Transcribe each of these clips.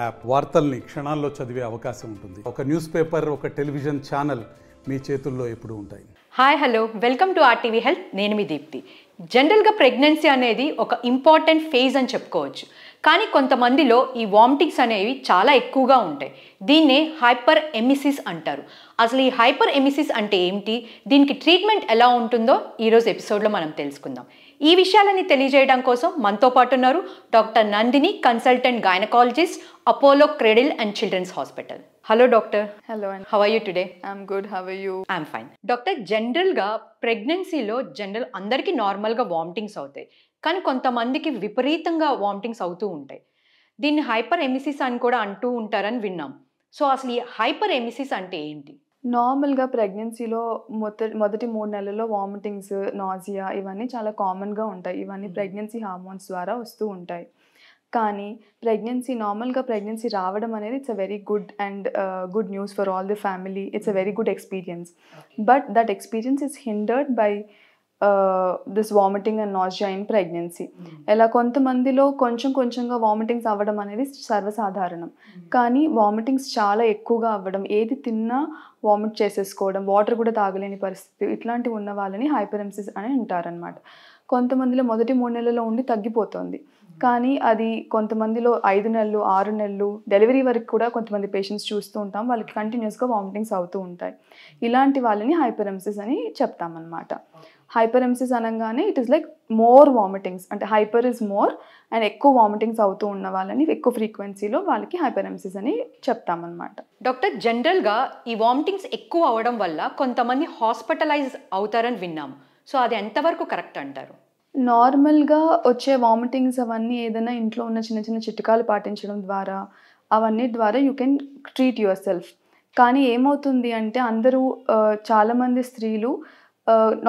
App వార్తల్ని క్షణాల్లో చదివే అవకాశం ఉంటుంది. ఒక న్యూస్ పేపర్ ఒక టెలివిజన్ ఛానల్ మీ చేతుల్లో ఎప్పుడు ఉంటాయి. Hi hello. Welcome to RTV health. నేను మీ దీప్తి. జనరల్గా ప్రెగ్నెన్సీ అనేది ఒక ఇంపార్టెంట్ ఫేజ్ అని చెప్పుకోవచ్చు. కానీ కొంతమందిలో ఈ వామిటింగ్స్ అనేవి చాలా ఎక్కువగా ఉంటాయి. దీన్నే హైపర్ ఎమిసిస్ అంటారు. అసలు ఈ హైపర్ ఎమిసిస్ అంటే ఏమిటి? దీనికి ట్రీట్మెంట్ ఎలా ఉంటుందో ఈరోజు ఎపిసోడ్లో మనం తెలుసుకుందాం. ఈ విషయాలని తెలియజేయడం కోసం మనతో పాటు ఉన్నారు doctor Nandini consultant gynaecologist Apollo cradle and children's hospital. Hello doctor. Hello, and how are you today good. How are you? I'm fine doctor జనరల్గా ప్రెగ్నెన్సీలో జనరల్ అందరికీ నార్మల్గా వామిటింగ్స్ అవుతాయి. కానీ కొంతమందికి విపరీతంగా వామిటింగ్స్ అవుతూ ఉంటాయి. దీన్ని హైపర్ ఎమిసిస్ అని కూడా అంటూ ఉంటారని విన్నాం. సో అసలు ఈ హైపర్ ఎమిసిస్ అంటే ఏంటి? నార్మల్గా ప్రెగ్నెన్సీలో మొదటి మొదటి మూడు నెలల్లో వామిటింగ్స్ నాజియా ఇవన్నీ చాలా కామన్గా ఉంటాయి. ఇవన్నీ ప్రెగ్నెన్సీ హార్మోన్స్ ద్వారా వస్తూ ఉంటాయి. కానీ ప్రెగ్నెన్సీ నార్మల్గా ప్రెగ్నెన్సీ రావడం అనేది it's a very good and good news for all the family. It's a very good experience. But that experience is hindered by this vomiting and nausea in pregnancy. ఎలా కొంతమందిలో కొంచెం కొంచెంగా వామిటింగ్స్ అవ్వడం అనేది సర్వసాధారణం. కానీ వామిటింగ్స్ చాలా ఎక్కువగా అవ్వడం ఏది తిన్నా వామిట్ చేసేసుకోవడం వాటర్ కూడా తాగలేని పరిస్థితి ఇట్లాంటివి ఉన్న వాళ్ళని హైపరెమ్సిస్ అని అంటారనమాట కొంతమందిలో మొదటి మూడు నెలల్లో ఉండి తగ్గిపోతుంది. కానీ అది కొంతమందిలో ఐదు నెలలు ఆరు నెలలు డెలివరీ వరకు కూడా కొంతమంది పేషెంట్స్ చూస్తూ ఉంటాం. వాళ్ళకి కంటిన్యూస్గా వామిటింగ్స్ అవుతూ ఉంటాయి. ఇలాంటి వాళ్ళని హైపరెమ్సిస్ అని చెప్తామన్నమాట. హైపరెమ్సిస్ అనగానే it is like more vomitings అంటే హైపర్ ఇస్ మోర్ అండ్ ఎక్కువ వామిటింగ్స్ అవుతూ ఉన్న వాళ్ళని ఎక్కువ ఫ్రీక్వెన్సీలో వాళ్ళకి హైపరెమ్సిస్ అని చెప్తామన్నమాట. డాక్టర్ జనరల్గా ఈ వామిటింగ్స్ ఎక్కువ అవడం వల్ల కొంతమంది హాస్పిటలైజ్ అవుతారని విన్నాం. సో అది ఎంతవరకు కరెక్ట్ అంటారు? నార్మల్గా వచ్చే వామిటింగ్స్ అవన్నీ ఏదైనా ఇంట్లో ఉన్న చిన్న చిన్న చిట్కాలు పాటించడం ద్వారా అవన్నీ ద్వారా you can treat yourself కానీ ఏమవుతుంది అంటే అందరూ చాలామంది స్త్రీలు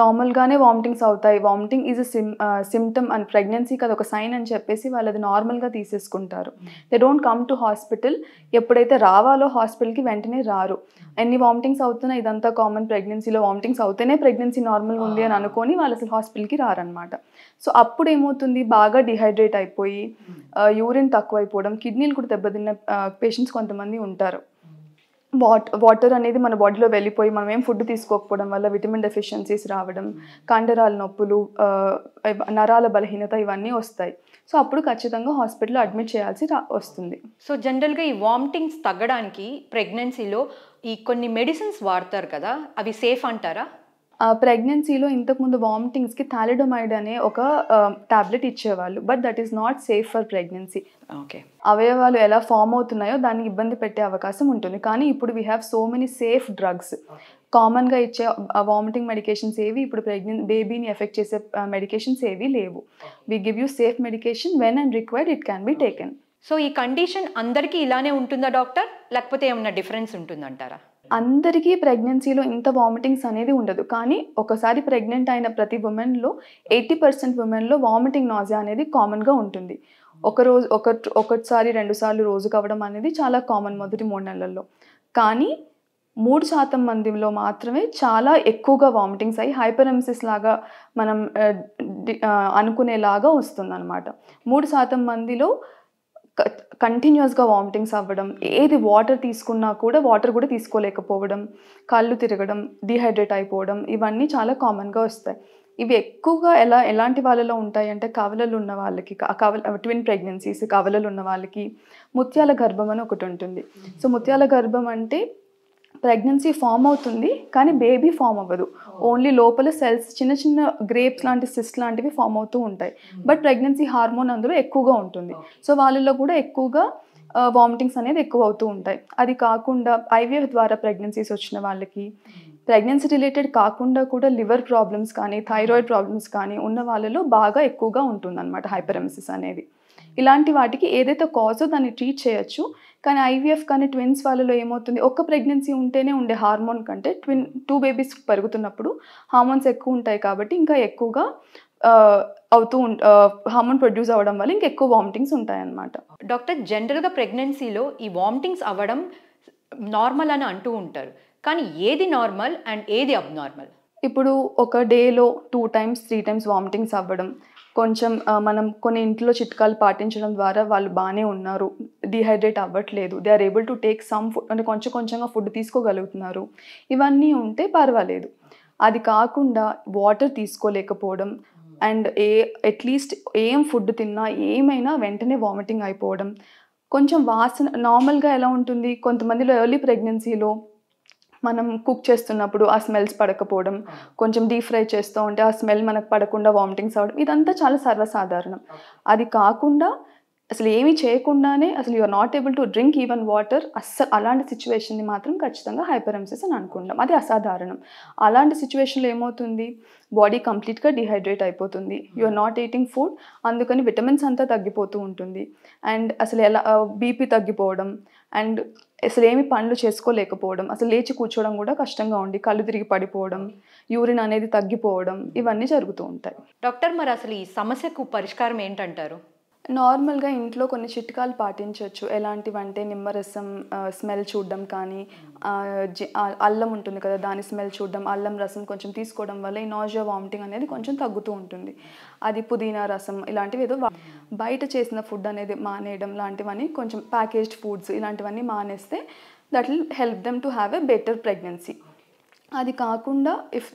నార్మల్గానే వామిటింగ్స్ అవుతాయి. Vomiting is a sim symptom and ప్రెగ్నెన్సీకి అది ఒక సైన్ అని చెప్పేసి వాళ్ళు అది నార్మల్గా తీసేసుకుంటారు. They don't come to hospital ఎప్పుడైతే రావాలో హాస్పిటల్కి వెంటనే రారు. ఎన్ని వామిటింగ్స్ అవుతున్నా ఇదంతా కామన్ ప్రెగ్నెన్సీలో వామిటింగ్స్ అవుతేనే ప్రెగ్నెన్సీ నార్మల్గా ఉంది అని అనుకొని వాళ్ళు అసలు హాస్పిటల్కి రారనమాట సో అప్పుడు ఏమవుతుంది? బాగా డిహైడ్రేట్ అయిపోయి యూరిన్ తక్కువైపోవడం కిడ్నీలు కూడా దెబ్బతిన్న పేషెంట్స్ కొంతమంది ఉంటారు. వాటర్ అనేది మన బాడీలో వెళ్ళిపోయి మనం ఏం ఫుడ్ తీసుకోకపోవడం వల్ల విటమిన్ డెఫిషియన్సీస్ రావడం కండరాల నొప్పులు నరాల బలహీనత ఇవన్నీ వస్తాయి. సో అప్పుడు ఖచ్చితంగా హాస్పిటల్లో అడ్మిట్ చేయాల్సి రా వస్తుంది. సో జనరల్గా ఈ వామిటింగ్స్ తగ్గడానికి ప్రెగ్నెన్సీలో ఈ కొన్ని మెడిసిన్స్ వాడతారు కదా అవి సేఫ్ అంటారా? ప్రెగ్నెన్సీలో ఇంతకుముందు వామిటింగ్స్కి థాలిడోమైడ్ అనే ఒక టాబ్లెట్ ఇచ్చేవాళ్ళు. But that is not safe for pregnancy okay అవయవాలు ఎలా ఫామ్ అవుతున్నాయో దాన్ని ఇబ్బంది పెట్టే అవకాశం ఉంటుంది. కానీ ఇప్పుడు we have so many safe drugs కామన్గా ఇచ్చే వామిటింగ్ మెడికేషన్స్ ఏవి ఇప్పుడు ప్రెగ్నెంట్ బేబీని ఎఫెక్ట్ చేసే మెడికేషన్స్ ఏవి లేవు. We give you safe medication when and required it can be taken so ఈ కండిషన్ అందరికీ ఇలానే ఉంటుందా డాక్టర్ లేకపోతే ఏమన్నా డిఫరెన్స్ ఉంటుందంటారా? అందరికీ ప్రెగ్నెన్సీలో ఇంత వామిటింగ్స్ అనేది ఉండదు. కానీ ఒకసారి ప్రెగ్నెంట్ అయిన ప్రతి ఉమెన్లో ఎయిటీ పర్సెంట్ ఉమెన్లో వామిటింగ్ నాజియా అనేది కామన్గా ఉంటుంది. ఒక రోజు ఒక ఒకసారి రెండు సార్లు రోజు కావడం అనేది చాలా కామన్ మొదటి మూడు నెలల్లో. కానీ మూడు శాతం మందిలో మాత్రమే చాలా ఎక్కువగా వామిటింగ్స్ అయ్యి హైపరెమ్సిస్ లాగా మనం అనుకునేలాగా వస్తుందన్నమాట. మూడు శాతం మందిలో కంటిన్యూస్గా వామిటింగ్స్ అవ్వడం ఏది వాటర్ తీసుకున్నా కూడా వాటర్ కూడా తీసుకోలేకపోవడం కళ్ళు తిరగడం డిహైడ్రేట్ అయిపోవడం ఇవన్నీ చాలా కామన్గా వస్తాయి. ఇవి ఎక్కువగా ఎలా ఎలాంటి వాళ్ళలో ఉంటాయి అంటే కవలలు ఉన్న వాళ్ళకి కవల ట్విన్ ప్రెగ్నెన్సీస్ కవలలు ఉన్న వాళ్ళకి ముత్యాల గర్భం అని ఒకటి ఉంటుంది. సో ముత్యాల గర్భం అంటే ప్రెగ్నెన్సీ ఫామ్ అవుతుంది కానీ బేబీ ఫామ్ అవ్వదు. ఓన్లీ లోపల సెల్స్ చిన్న చిన్న గ్రేప్స్ లాంటి సిస్ట్ లాంటివి ఫామ్ అవుతూ ఉంటాయి. బట్ ప్రెగ్నెన్సీ హార్మోన్ అందులో ఎక్కువగా ఉంటుంది. సో వాళ్ళలో కూడా ఎక్కువగా వామిటింగ్స్ అనేది ఎక్కువ అవుతూ ఉంటాయి. అది కాకుండా ఐవీఎఫ్ ద్వారా ప్రెగ్నెన్సీస్ వచ్చిన వాళ్ళకి ప్రెగ్నెన్సీ రిలేటెడ్ కాకుండా కూడా లివర్ ప్రాబ్లమ్స్ కానీ థైరాయిడ్ ప్రాబ్లమ్స్ కానీ ఉన్న వాళ్ళలో బాగా ఎక్కువగా ఉంటుంది అనమాట హైపరెమిసిస్ అనేది. ఇలాంటి వాటికి ఏదైతే కాజో దాన్ని ట్రీట్ చేయొచ్చు. కానీ ఐవీఎఫ్ కానీ ట్విన్స్ వాళ్ళలో ఏమవుతుంది? ఒక్క ప్రెగ్నెన్సీ ఉంటేనే ఉండే హార్మోన్ కంటే ట్విన్ టూ బేబీస్ పెరుగుతున్నప్పుడు హార్మోన్స్ ఎక్కువ ఉంటాయి కాబట్టి ఇంకా ఎక్కువగా అవుతూ హార్మోన్ ప్రొడ్యూస్ అవ్వడం వల్ల ఇంకా ఎక్కువ వామిటింగ్స్ ఉంటాయన్నమాట. డాక్టర్ జనరల్గా ప్రెగ్నెన్సీలో ఈ వామిటింగ్స్ అవ్వడం నార్మల్ అని అంటూ ఉంటారు. కానీ ఏది నార్మల్ అండ్ ఏది అబ్నార్మల్? ఇప్పుడు ఒక డేలో two times three times vomitings అవ్వడం కొంచెం మనం కొన్ని ఇంట్లో చిట్కాలు పాటించడం ద్వారా వాళ్ళు బాగానే ఉన్నారు. డిహైడ్రేట్ అవ్వట్లేదు. They are able to take some food అంటే కొంచెం కొంచెంగా ఫుడ్ తీసుకోగలుగుతున్నారు. ఇవన్నీ ఉంటే పర్వాలేదు. అది కాకుండా వాటర్ తీసుకోలేకపోవడం అండ్ ఏ అట్లీస్ట్ ఏం ఫుడ్ తిన్నా ఏమైనా వెంటనే వామిటింగ్ అయిపోవడం. కొంచెం వాసన నార్మల్గా ఎలా ఉంటుంది? కొంతమందిలో ఎర్లీ ప్రెగ్నెన్సీలో మనం కుక్ చేస్తున్నప్పుడు ఆ స్మెల్స్ పడకపోవడం కొంచెం డీప్ ఫ్రై చేస్తూ ఉంటే ఆ స్మెల్ మనకు పడకుండా వామిటింగ్స్ అవడం ఇదంతా చాలా సర్వసాధారణం. అది కాకుండా అసలు ఏమీ చేయకుండానే అసలు you are not able to drink even water అస్సలు అలాంటి సిచ్యువేషన్ని మాత్రం ఖచ్చితంగా హైపరెమ్సిస్ అని అనుకుంటాం. అది అసాధారణం. అలాంటి సిచ్యువేషన్లో ఏమవుతుంది? బాడీ కంప్లీట్గా డిహైడ్రేట్ అయిపోతుంది. You are not eating food అందుకని విటమిన్స్ అంతా తగ్గిపోతూ ఉంటుంది. అండ్ అసలు ఎలా బీపీ తగ్గిపోవడం అండ్ అసలు ఏమి పనులు చేసుకోలేకపోవడం అసలు లేచి కూర్చోవడం కూడా కష్టంగా ఉండి కళ్ళు తిరిగి పడిపోవడం యూరిన్ అనేది తగ్గిపోవడం ఇవన్నీ జరుగుతూ ఉంటాయి. డాక్టర్ మరి అసలు ఈ సమస్యకు పరిష్కారం ఏంటంటారు? నార్మల్గా ఇంట్లో కొన్ని చిట్కాలు పాటించవచ్చు. ఎలాంటివంటే నిమ్మరసం స్మెల్ చూడడం కానీ అల్లం ఉంటుంది కదా దాని స్మెల్ చూడడం అల్లం రసం కొంచెం తీసుకోవడం వల్ల ఈ నాజియా వామిటింగ్ అనేది కొంచెం తగ్గుతూ ఉంటుంది. అది పుదీనా రసం ఇలాంటివి ఏదో బయట చేసిన ఫుడ్ అనేది మానేయడం లాంటివన్నీ కొంచెం ప్యాకేజ్డ్ ఫుడ్స్ ఇలాంటివన్నీ మానేస్తే that will help them to have a better pregnancy. అది కాకుండా ఇఫ్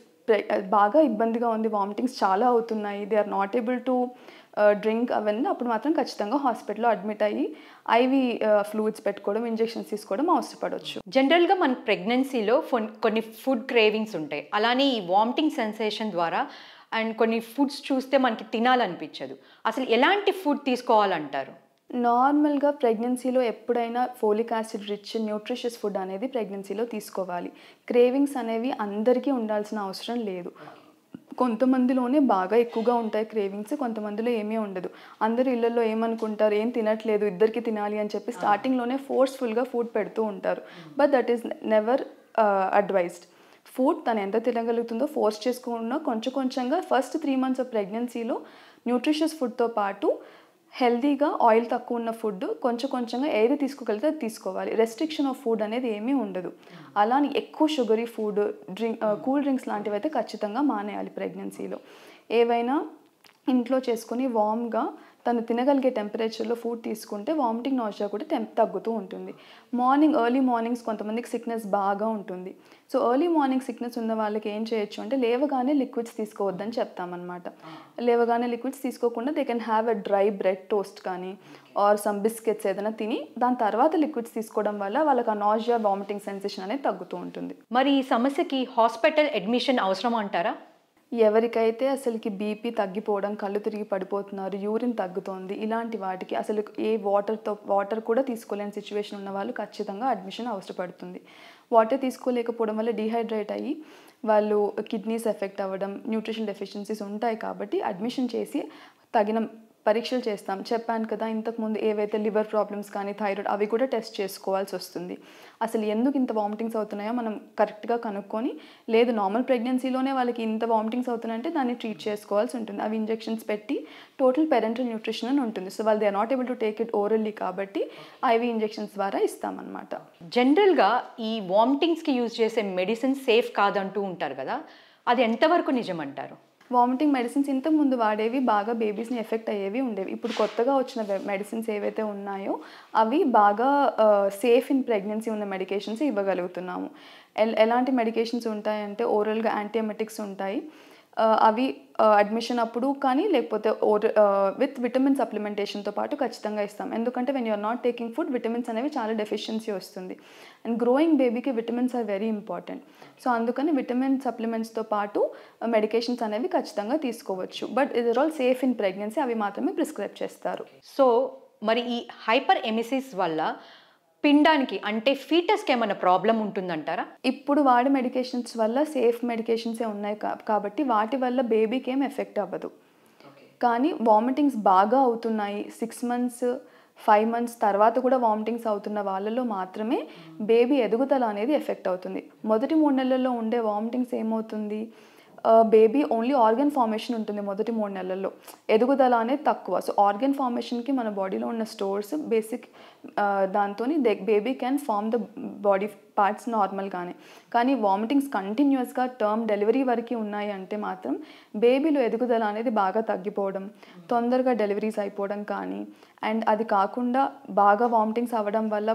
బాగా ఇబ్బందిగా ఉంది. వామిటింగ్స్ చాలా అవుతున్నాయి. They are not able to drink అవన్నీ. అప్పుడు మాత్రం ఖచ్చితంగా హాస్పిటల్లో అడ్మిట్ అయ్యి ఐవి ఫ్లూయిడ్స్ పెట్టుకోవడం ఇంజెక్షన్స్ తీసుకోవడం అవసరపడవచ్చు జనరల్గా మన ప్రెగ్నెన్సీలో కొన్ని ఫుడ్ క్రేవింగ్స్ ఉంటాయి. అలానే ఈ వామిటింగ్ సెన్సేషన్ ద్వారా అండ్ కొన్ని ఫుడ్స్ చూస్తే మనకి తినాలనిపించదు. అసలు ఎలాంటి ఫుడ్ తీసుకోవాలంటారు? నార్మల్గా ప్రెగ్నెన్సీలో ఎప్పుడైనా folic acid rich nutritious food అనేది ప్రెగ్నెన్సీలో తీసుకోవాలి. క్రేవింగ్స్ అనేవి అందరికీ ఉండాల్సిన అవసరం లేదు. కొంతమందిలోనే బాగా ఎక్కువగా ఉంటాయి క్రేవింగ్స్ కొంతమందిలో ఏమీ ఉండదు. అందరు ఇళ్ళల్లో ఏమనుకుంటారు ఏం తినట్లేదు ఇద్దరికి తినాలి అని చెప్పి స్టార్టింగ్లోనే ఫోర్స్ఫుల్గా ఫుడ్ పెడుతూ ఉంటారు. But that is never advised. Food తను ఎంత తినగలుగుతుందో ఫోర్స్ చేసుకోకుండా కొంచెం కొంచెంగా ఫస్ట్ త్రీ మంత్స్ ఆఫ్ ప్రెగ్నెన్సీలో న్యూట్రిషియస్ ఫుడ్తో పాటు హెల్దీగా ఆయిల్ తక్కువ ఉన్న ఫుడ్ కొంచెం కొంచెంగా ఏది తీసుకోగలిగితే అది తీసుకోవాలి. రెస్ట్రిక్షన్ ఆఫ్ ఫుడ్ అనేది ఏమీ ఉండదు. అలానే ఎక్కువ sugary food drink cool drinks లాంటివి అయితే ఖచ్చితంగా మానేయాలి ప్రెగ్నెన్సీలో ఏవైనా ఇంట్లో చేసుకొని వామ్గా తను తినగలిగే టెంపరేచర్లో ఫుడ్ తీసుకుంటే వామిటింగ్ నాజియా కూడా టెంప్ తగ్గుతూ ఉంటుంది. మార్నింగ్ ఎర్లీ మార్నింగ్స్ కొంతమందికి సిక్నెస్ బాగా ఉంటుంది. సో ఎర్లీ మార్నింగ్ సిక్నెస్ ఉన్న వాళ్ళకి ఏం చేయొచ్చు అంటే లేవగానే లిక్విడ్స్ తీసుకోవద్దని చెప్తామన్నమాట. లేవగానే లిక్విడ్స్ తీసుకోకుండా they can have a dry bread toast కానీ ఆర్ సమ్ బిస్కెట్స్ ఏదైనా తిని దాని తర్వాత లిక్విడ్స్ తీసుకోవడం వల్ల వాళ్ళకి ఆ నాజియా వామిటింగ్ సెన్సేషన్ అనేది తగ్గుతూ ఉంటుంది. మరి ఈ సమస్యకి హాస్పిటల్ అడ్మిషన్ అవసరం అంటారా ఎవరికైతే అసలుకి బీపీ తగ్గిపోవడం కళ్ళు తిరిగి పడిపోతున్నారు యూరిన్ తగ్గుతోంది ఇలాంటి వాటికి అసలు ఏ వాటర్తో వాటర్ కూడా తీసుకోలేని సిచ్యువేషన్ ఉన్న వాళ్ళు ఖచ్చితంగా అడ్మిషన్ అవసరపడుతుంది. వాటర్ తీసుకోలేకపోవడం వల్ల డిహైడ్రేట్ అయ్యి వాళ్ళు కిడ్నీస్ ఎఫెక్ట్ అవ్వడం న్యూట్రిషన్ డెఫిషియన్సీస్ ఉంటాయి కాబట్టి అడ్మిషన్ చేసి తగిన పరీక్షలు చేస్తాం. చెప్పాను కదా ఇంతకుముందు ఏవైతే లివర్ ప్రాబ్లమ్స్ కానీ థైరాయిడ్ అవి కూడా టెస్ట్ చేసుకోవాల్సి వస్తుంది. అసలు ఎందుకు ఇంత వామిటింగ్స్ అవుతున్నాయో మనం కరెక్ట్గా కనుక్కొని లేదు నార్మల్ ప్రెగ్నెన్సీలోనే వాళ్ళకి ఇంత వామిటింగ్స్ అవుతున్నాయంటే దాన్ని ట్రీట్ చేసుకోవాల్సి ఉంటుంది. అవి ఇంజెక్షన్స్ పెట్టి టోటల్ పెరెంటల్ న్యూట్రిషన్ అని ఉంటుంది. సో వాళ్ళు they are not able to take it orally కాబట్టి ఐవి ఇంజెక్షన్స్ ద్వారా ఇస్తామన్నమాట. జనరల్గా ఈ వామిటింగ్స్కి యూజ్ చేసే మెడిసిన్ సేఫ్ కాదంటూ ఉంటారు కదా అది ఎంతవరకు నిజమంటారు? వామిటింగ్ మెడిసిన్స్ ఇంతకుముందు వాడేవి బాగా బేబీస్ని ఎఫెక్ట్ అయ్యేవి ఉండేవి. ఇప్పుడు కొత్తగా వచ్చిన మెడిసిన్స్ ఏవైతే ఉన్నాయో అవి బాగా సేఫ్ ఇన్ ప్రెగ్నెన్సీ ఉన్న మెడికేషన్స్ ఇవ్వగలుగుతున్నాము. ఎల్ ఎలాంటి మెడికేషన్స్ ఉంటాయంటే ఓరల్గా యాంటీఎమెటిక్స్ ఉంటాయి. అవి అడ్మిషన్ అప్పుడు కానీ లేకపోతే ఓర విత్ విటమిన్ సప్లిమెంటేషన్తో పాటు ఖచ్చితంగా ఇస్తాం. ఎందుకంటే when you are not taking food vitamins అనేవి చాలా డెఫిషియన్సీ వస్తుంది. అండ్ గ్రోయింగ్ బేబీకి vitamins are very important so అందుకని విటమిన్ సప్లిమెంట్స్తో పాటు మెడికేషన్స్ అనేవి ఖచ్చితంగా తీసుకోవచ్చు. బట్ ఇది ఆల్ సేఫ్ ఇన్ ప్రెగ్నెన్సీ అవి మాత్రమే ప్రిస్క్రైబ్ చేస్తారు. సో మరి ఈ హైపర్ ఎమిసిస్ వల్ల పిండానికి అంటే ఫీటస్కి ఏమైనా ప్రాబ్లం ఉంటుందంటారా? ఇప్పుడు వాడే మెడికేషన్స్ వల్ల సేఫ్ మెడికేషన్సే ఉన్నాయి కా- కాబట్టి వాటి వల్ల బేబీకి ఏం ఎఫెక్ట్ అవ్వదు. కానీ వామిటింగ్స్ బాగా అవుతున్నాయి. సిక్స్ మంత్స్ ఫైవ్ మంత్స్ తర్వాత కూడా వామిటింగ్స్ అవుతున్న వాళ్ళలో మాత్రమే బేబీ ఎదుగుదల అనేది ఎఫెక్ట్ అవుతుంది. మొదటి మూడు నెలల్లో ఉండే వామిటింగ్స్ ఏమవుతుంది? బేబీ ఓన్లీ ఆర్గన్ ఫార్మేషన్ ఉంటుంది మొదటి మూడు నెలల్లో. ఎదుగుదల అనేది తక్కువ. సో ఆర్గన్ ఫార్మేషన్కి మన బాడీలో ఉన్న స్టోర్స్ బేసిక్ దాంతో baby can form the body parts నార్మల్గానే కానీ వామిటింగ్స్ కంటిన్యూస్గా టర్మ్ డెలివరీ వరకు ఉన్నాయి అంటే మాత్రం బేబీలో ఎదుగుదల అనేది బాగా తగ్గిపోవడం తొందరగా డెలివరీస్ అయిపోవడం కానీ అండ్ అది కాకుండా బాగా వామిటింగ్స్ అవ్వడం వల్ల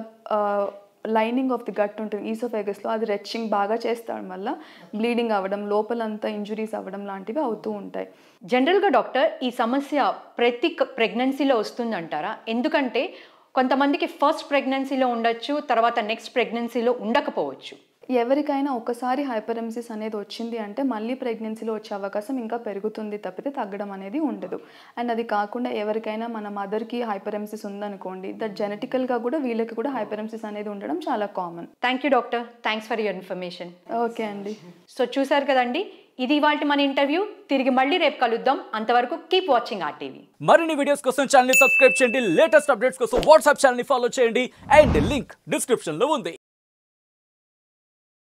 లైనింగ్ ఆఫ్ ది గట్ ఉంటుంది ఈసోఫెగస్లో అది రెచ్చింగ్ బాగా చేస్తాడం వల్ల బ్లీడింగ్ అవ్వడం లోపలంతా ఇంజురీస్ అవ్వడం లాంటివి అవుతూ ఉంటాయి. జనరల్గా డాక్టర్ ఈ సమస్య ప్రతి ప్రెగ్నెన్సీలో వస్తుందంటారా? ఎందుకంటే కొంతమందికి ఫస్ట్ ప్రెగ్నెన్సీలో ఉండొచ్చు తర్వాత నెక్స్ట్ ప్రెగ్నెన్సీలో ఉండకపోవచ్చు. ఎవరికైనా ఒకసారి హైపరెమ్సిస్ అనేది వచ్చింది అంటే మళ్ళీ ప్రెగ్నెన్సీలో వచ్చే అవకాశం ఇంకా పెరుగుతుంది తప్పితే తగ్గడం అనేది ఉండదు. అండ్ అది కాకుండా ఎవరికైనా మన మదర్కి హైపరెమ్సిస్ ఉందనుకోండి దట్ జెనెటికల్గా కూడా వీళ్ళకి కూడా హైపరెమ్సిస్ అనేది ఉండడం చాలా common. Thank you doctor thanks for your information okay అండి. సో చూసారు కదండి ఇది ఇవాళ మన ఇంటర్వ్యూ. తిరిగి మళ్ళీ రేపు కలుద్దాం. అంతవరకు కీప్ వాచింగ్ ఆర్ టీవీ మరిన్ని వీడియోస్ కోసం ఛానల్ సబ్స్క్రైబ్ చేయండి. లేటెస్ట్ అప్డేట్స్ కోసం వాట్సాప్ ఛానల్ ఫాలో చేయండి. అండ్ లింక్ డిస్క్రిప్షన్లో ఉంది.